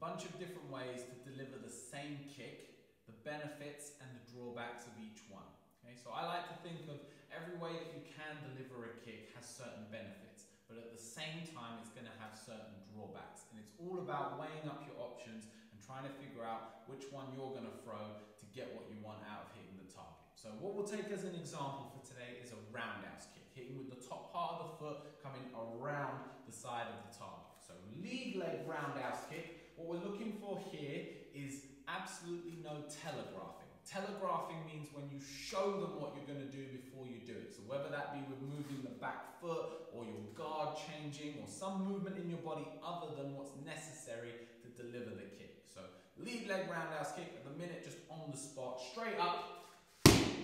bunch of different ways to deliver the same kick, the benefits and the drawbacks of each one. Okay, so I like to think of every way that you can deliver a kick has certain benefits, but at the same time it's going to have certain drawbacks. And it's all about weighing up your options and trying to figure out which one you're going to throw to get what you want out of hitting the target. So what we'll take as an example for today is a roundhouse kick, hitting with the top part of the foot coming around the side of the target. So lead leg roundhouse kick, what we're looking for here is absolutely no telegraphing. Telegraphing means when you show them what you're going to do before you do it. So whether that be with moving the back foot or your guard changing or some movement in your body other than what's necessary to deliver the kick. So lead leg roundhouse kick at the minute just on the spot, straight up,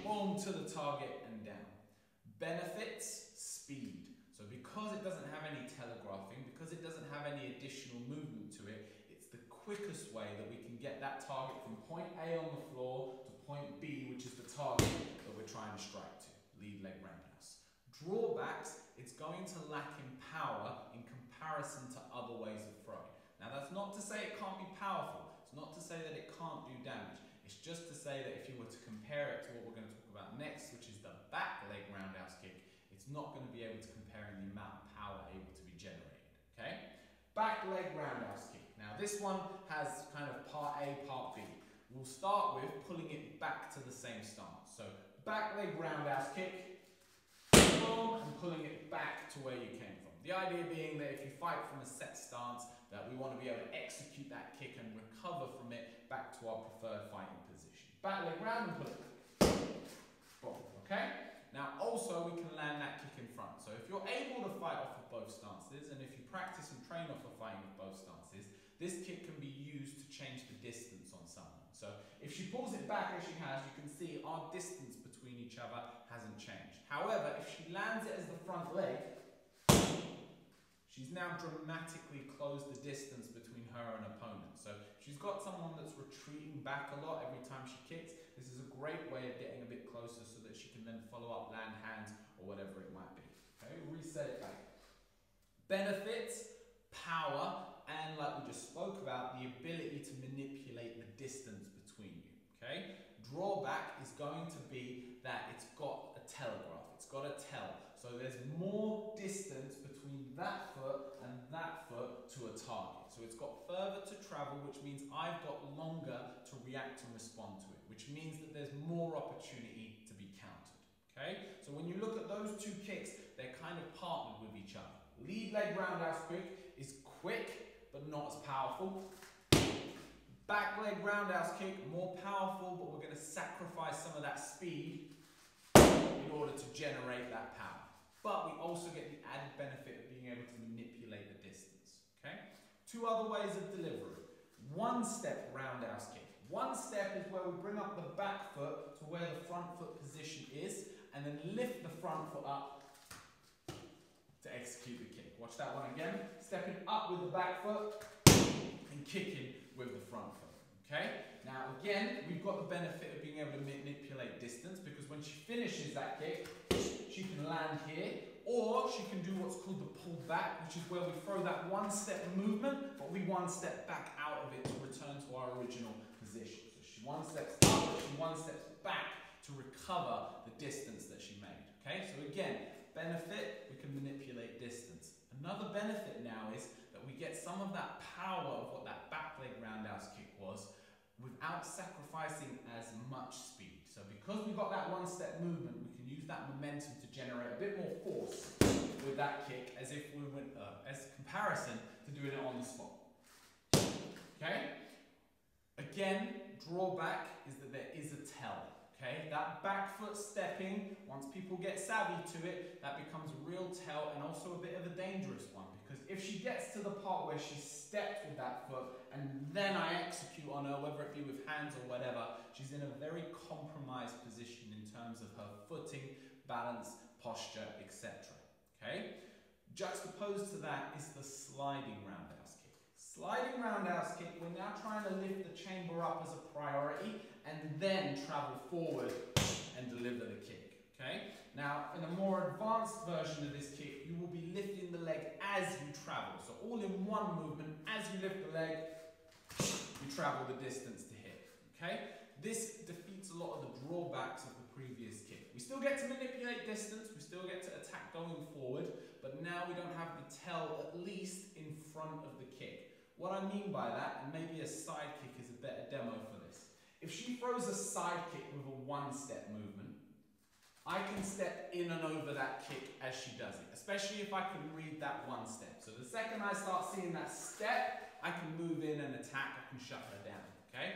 boom to the target and down. Benefits, speed. So because it doesn't have any telegraphing, because it doesn't have any additional movement to it, it's the quickest way that we can get that target from point A on the floor to point B, which is the target that we're trying to strike to, lead leg roundhouse. Drawbacks, it's going to lack in power in comparison to other ways of throwing. Now that's not to say it can't be powerful, it's not to say that it can't do damage, it's just to say that if you were to compare it to what we're going to talk about next, which is the back leg roundhouse kick, it's not going to be able to compare in the amount of power able to be generated, okay? Back leg roundhouse kick. Now this one has kind of part A, part B. We'll start with pulling it back to the same stance. So back leg roundhouse kick, and pulling it back to where you came from. The idea being that if you fight from a set stance, that we want to be able to execute that kick and recover from it back to our preferred fighting position. Back leg round and pull it back. Okay? Now also we can land that kick in front. So if you're able to fight off of both stances, and if you practice and train off of fighting with both stances, this kick can be used to change the distance on someone. So if she pulls it back as she has, you can see our distance between each other hasn't changed. However, if she lands it as the front leg, she's now dramatically closed the distance between her and opponent. So she's got someone that's retreating back a lot every time she kicks. This is a great way of getting a bit closer so that she can then follow up land hands or whatever it might be. Okay, reset it back. Benefits, power, and like we just spoke about, the ability to manipulate the distance between you, okay? Drawback is going to be that it's got a telegraph, it's got a tell. So there's more distance between that foot and that foot to a target. So it's got further to travel, which means I've got longer to react and respond to it, which means that there's more opportunity to be countered, okay? So when you look at those two kicks, they're kind of partnered with each other. Lead leg roundhouse kick is quick, but not as powerful. Back leg roundhouse kick, more powerful, but we're going to sacrifice some of that speed in order to generate that power. But we also get the added benefit of being able to manipulate the distance. Okay? Two other ways of delivery. One step roundhouse kick. One step is where we bring up the back foot to where the front foot position is and then lift the front foot up to execute the kick. Watch that one again. Stepping up with the back foot kicking with the front foot. Okay? Now again, we've got the benefit of being able to manipulate distance because when she finishes that kick, she can land here or she can do what's called the pull back, which is where we throw that one step movement, but we one step back out of it to return to our original position. So she one steps up, she one steps back to recover the distance that she made. Okay, so again, benefit, we can manipulate distance. Another benefit now is we get some of that power of what that back leg roundhouse kick was without sacrificing as much speed. So because we've got that one step movement, we can use that momentum to generate a bit more force with that kick as if we went, uh, as comparison to doing it on the spot. Okay? Again, drawback is that there is a tell. Okay, that back foot stepping, once people get savvy to it, that becomes a real tell and also a bit of a dangerous one because if she gets to the part where she stepped with that foot and then I execute on her, whether it be with hands or whatever, she's in a very compromised position in terms of her footing, balance, posture, etc. Okay? Juxtaposed to that is the sliding roundhouse. Sliding roundhouse kick, we're now trying to lift the chamber up as a priority and then travel forward and deliver the kick. Okay? Now, in a more advanced version of this kick, you will be lifting the leg as you travel. So all in one movement, as you lift the leg, you travel the distance to hit. Okay? This defeats a lot of the drawbacks of the previous kick. We still get to manipulate distance, we still get to attack going forward, but now we don't have the tell at least in front of the kick. What I mean by that, and maybe a side kick is a better demo for this. If she throws a side kick with a one-step movement, I can step in and over that kick as she does it, especially if I can read that one step. So the second I start seeing that step, I can move in and attack, I can shut her down, okay?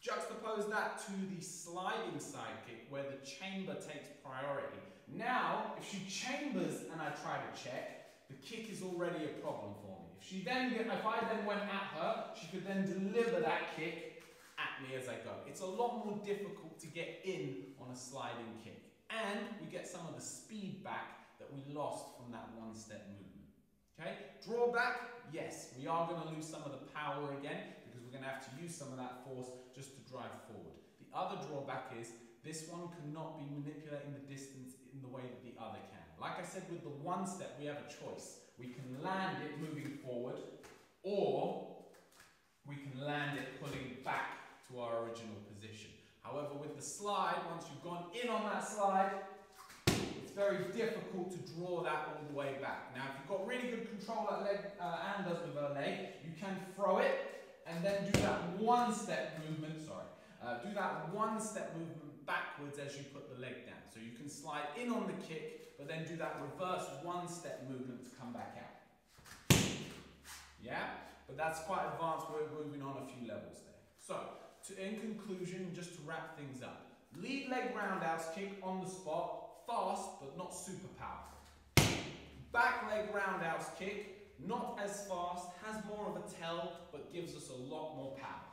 Juxtapose that to the sliding side kick where the chamber takes priority. Now, if she chambers and I try to check, the kick is already a problem for me. If she then, if I then went at her, she could then deliver that kick at me as I go. It's a lot more difficult to get in on a sliding kick. And we get some of the speed back that we lost from that one-step movement. Okay, drawback, yes, we are going to lose some of the power again because we're going to have to use some of that force just to drive forward. The other drawback is this one cannot be manipulating the distance in the way that the other can. Like I said with the one step, we have a choice. We can land it moving forward or we can land it pulling back to our original position. However, with the slide, once you've gone in on that slide, it's very difficult to draw that all the way back. Now, if you've got really good control that leg, uh, Anne does with her leg, you can throw it and then do that one step movement, sorry, uh, do that one step movement backwards as you put the leg down. So you can slide in on the kick, but then do that reverse one step movement to come back out. Yeah? But that's quite advanced, we're moving on a few levels there. So, to, in conclusion, just to wrap things up, lead leg roundhouse kick on the spot, fast but not super powerful. Back leg roundhouse kick, not as fast, has more of a tell, but gives us a lot more power.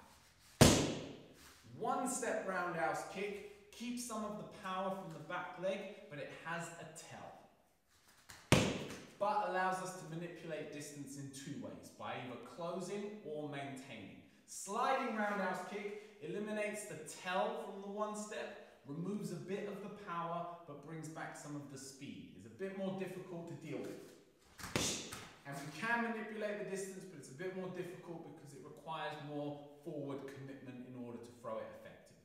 One step roundhouse kick keeps some of the power from the back leg, but it has a tell. But allows us to manipulate distance in two ways, by either closing or maintaining. Sliding roundhouse kick eliminates the tell from the one step, removes a bit of the power, but brings back some of the speed. It's a bit more difficult to deal with. And we can manipulate the distance, but it's a bit more difficult because it requires more forward commitment in order to throw it effectively.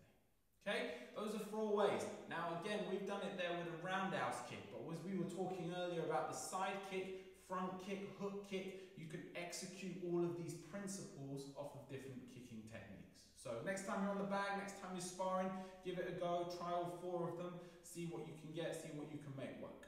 Okay, those are four ways. Now again, we've done it there with a roundhouse kick, but as we were talking earlier about the side kick, front kick, hook kick, you can execute all of these principles off of different kicking techniques. So next time you're on the bag, next time you're sparring, give it a go, try all four of them, see what you can get, see what you can make work.